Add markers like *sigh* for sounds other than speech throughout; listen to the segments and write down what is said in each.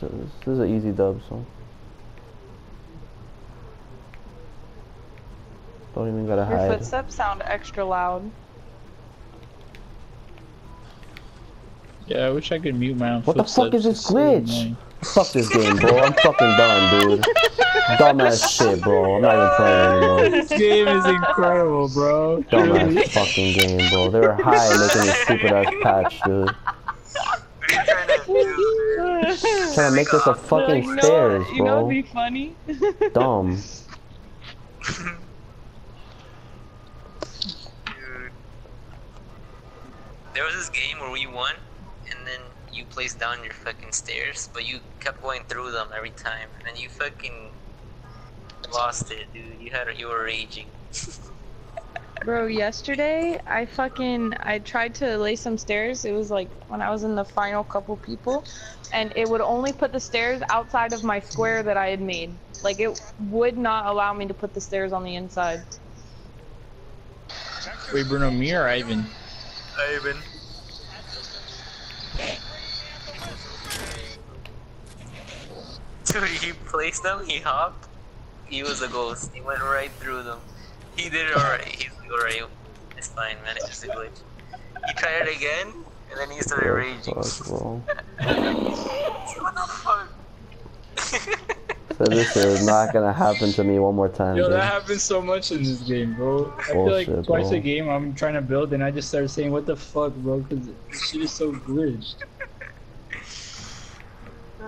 this is, this is an easy dub, so. Don't even gotta Your hide. footsteps sound extra loud. Yeah, I wish I could mute my own What the fuck is this it's so glitch? annoying. Fuck this game, bro. I'm fucking done, dude. *laughs* Dumbass shit, bro. I'm not even playing anymore. This game is incredible, bro. Really. Dumbass fucking game, bro. They were high making this stupid ass patch, dude. What are you trying to do? *laughs* Trying to make this a fucking Like, no, stairs, You know bro. what'd be funny? *laughs* Dumb. Dude. There was this game where we won, and then you placed down your fucking stairs, but you kept going through them every time, and then you fucking lost it, dude. You had you were raging. *laughs* Bro, yesterday I fucking I tried to lay some stairs. It was like when I was in the final couple people, and it would only put the stairs outside of my square that I had made. Like it would not allow me to put the stairs on the inside. Wait, Bruno, me or Ivan? Ivan. Dude, *laughs* he placed them, he hopped. He was a ghost. He went right through them. He did it alright. He's like, alright, it's fine, man. It's just a glitch. He tried it again, and then he started raging. Fuck, bro. *laughs* what the fuck? *laughs* So this is not gonna happen to me one more time, Yo, dude. that happens so much in this game, bro. I feel like twice bro. a game I'm trying to build and I just start saying, what the fuck, bro, because this shit is so glitched. Uh,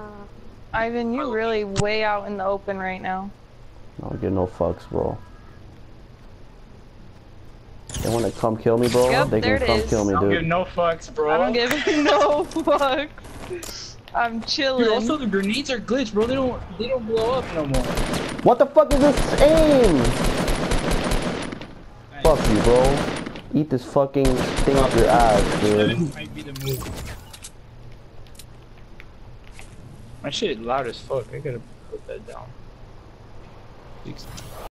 Ivan, you really way out in the open right now. I don't give no fucks, bro. They wanna come kill me, bro? Yep, they there can come is. kill me, dude. I don't give dude. no fucks, bro. I don't give *laughs* no fucks. I'm chilling. Dude, also the grenades are glitched, bro. They don't they don't blow up no more. What the fuck is this aim? Fuck you, bro. Eat this fucking thing up your ass, dude. That might be the move. My shit loud as fuck. I gotta put that down.